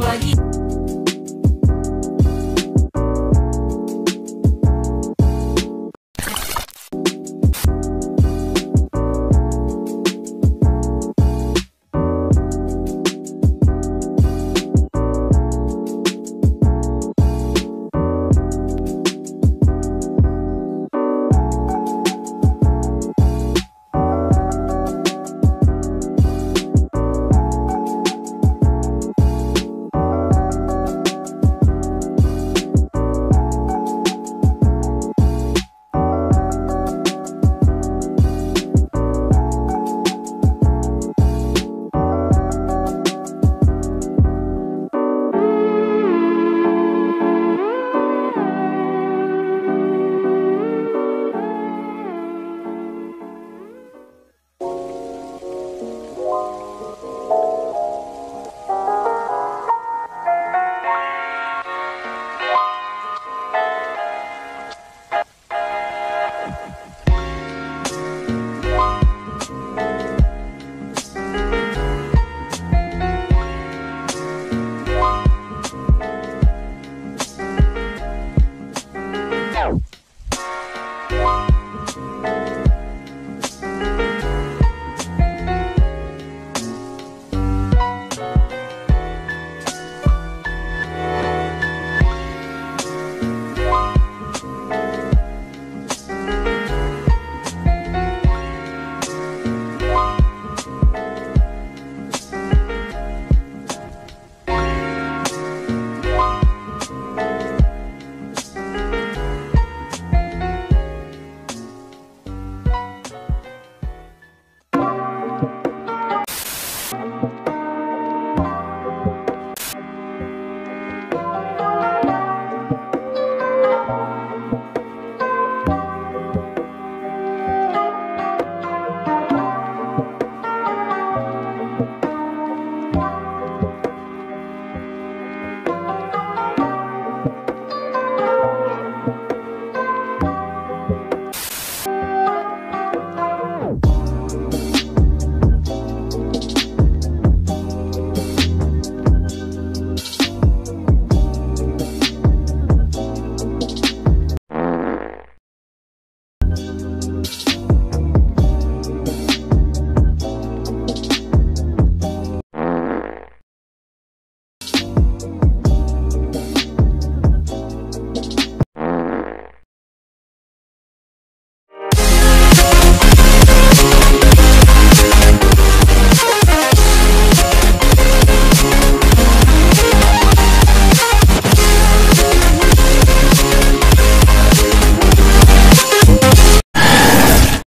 ketemu lagi.